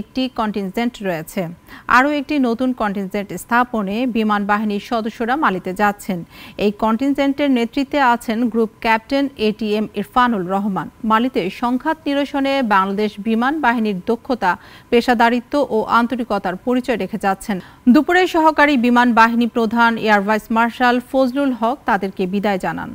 একটি কন্টিনজেন্ট রয়েছে। আরও একটি নতুন কন্টিনজেন্ট স্থাপনে বিমান বাহিনীর সদস্যরা মালিতে যাচ্ছেন। এই কন্টিনজেন্টের নেতৃত্বে আছেন group captain ATM Irfanul Rahman. মালিতে সংঘাত নিরসনে বাংলাদেশ বিমান বাহিনীর দক্ষতা, পেশাদারিত্ব ও আন্তরিকতার পরিচয় রেখে যাচ্ছেন। দুপুরে সহকারী বিমান বাহিনী প্রধান air vice marshal Fazlul Haque তাদেরকে বিদায় জানান।